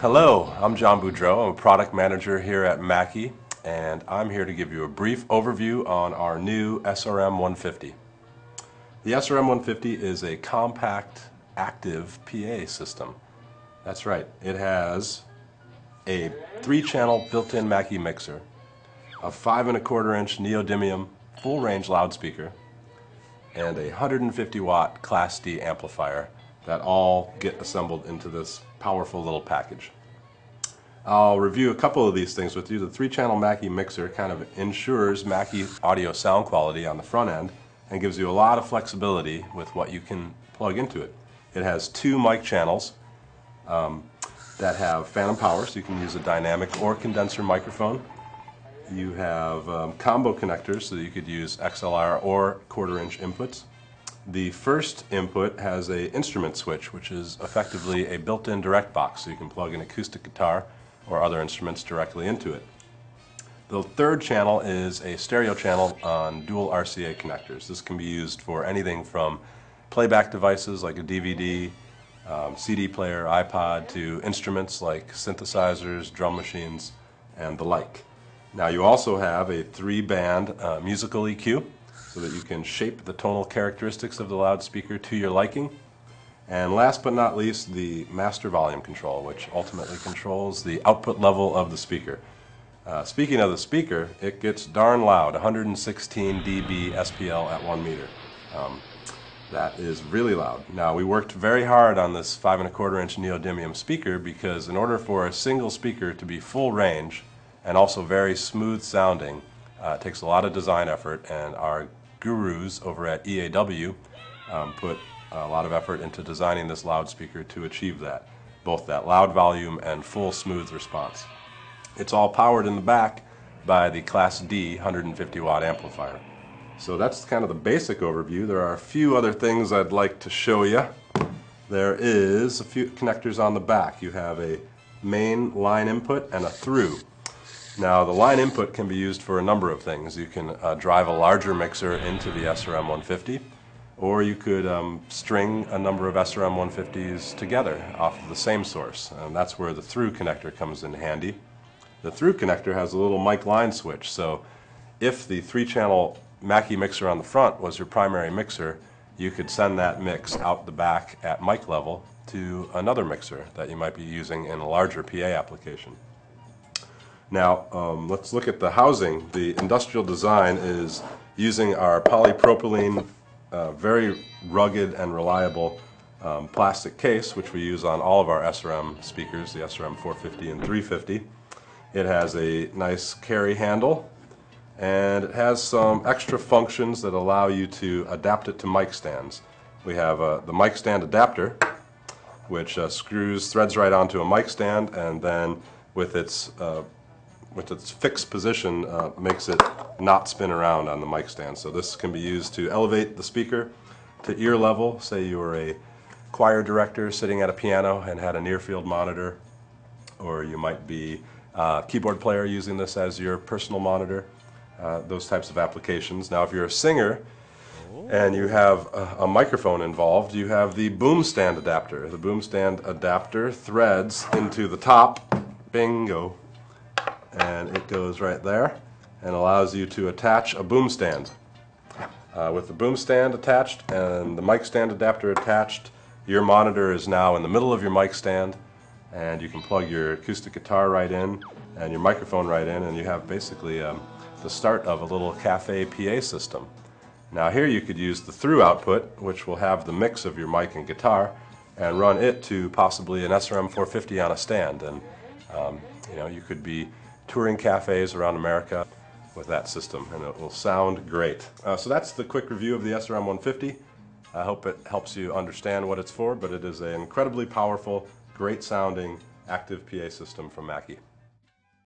Hello, I'm John Boudreau. I'm a product manager here at Mackie, and I'm here to give you a brief overview on our new SRM 150. The SRM 150 is a compact, active PA system. That's right, it has a three-channel built-in Mackie mixer, a five and a quarter inch neodymium full-range loudspeaker, and a 150 watt Class D amplifier that all get assembled into this powerful little package. I'll review a couple of these things with you. The three-channel Mackie mixer kind of ensures Mackie audio sound quality on the front end and gives you a lot of flexibility with what you can plug into it. It has two mic channels um, that have phantom power, so you can use a dynamic or condenser microphone. You have um, combo connectors, so you could use XLR or quarter-inch inputs. The first input has a instrument switch, which is effectively a built-in direct box, so you can plug an acoustic guitar or other instruments directly into it. The third channel is a stereo channel on dual RCA connectors. This can be used for anything from playback devices like a DVD, um, CD player, iPod, to instruments like synthesizers, drum machines, and the like. Now you also have a three-band uh, musical EQ, so that you can shape the tonal characteristics of the loudspeaker to your liking. And last but not least, the master volume control, which ultimately controls the output level of the speaker. Uh, speaking of the speaker, it gets darn loud, 116 dB SPL at 1 meter. Um, that is really loud. Now, we worked very hard on this 5 and a quarter inch neodymium speaker because in order for a single speaker to be full range and also very smooth sounding, uh, it takes a lot of design effort and our gurus over at EAW um, put a lot of effort into designing this loudspeaker to achieve that, both that loud volume and full smooth response. It's all powered in the back by the Class D 150 watt amplifier. So that's kind of the basic overview. There are a few other things I'd like to show you. There is a few connectors on the back. You have a main line input and a through. Now the line input can be used for a number of things. You can uh, drive a larger mixer into the SRM 150 or you could um, string a number of SRM 150s together off of the same source and that's where the through connector comes in handy. The through connector has a little mic line switch so if the three channel Mackie mixer on the front was your primary mixer you could send that mix out the back at mic level to another mixer that you might be using in a larger PA application. Now, um, let's look at the housing. The industrial design is using our polypropylene, uh, very rugged and reliable um, plastic case, which we use on all of our SRM speakers, the SRM 450 and 350. It has a nice carry handle, and it has some extra functions that allow you to adapt it to mic stands. We have uh, the mic stand adapter, which uh, screws, threads right onto a mic stand, and then with its uh, with its fixed position uh, makes it not spin around on the mic stand. So this can be used to elevate the speaker to ear level. Say you were a choir director sitting at a piano and had a near field monitor, or you might be a keyboard player using this as your personal monitor. Uh, those types of applications. Now if you're a singer and you have a, microphone involved, you have the boom stand adapter. The boom stand adapter threads into the top, bingo, and it goes right there and allows you to attach a boom stand. Uh, with the boom stand attached and the mic stand adapter attached, your monitor is now in the middle of your mic stand and you can plug your acoustic guitar right in and your microphone right in and you have basically um, the start of a little cafe PA system. Now here you could use the through output which will have the mix of your mic and guitar and run it to possibly an SRM 450 on a stand and um, you know you could be touring cafes around America with that system and it will sound great. Uh, so that's the quick review of the SRM 150. I hope it helps you understand what it's for, but it is an incredibly powerful, great sounding active PA system from Mackie.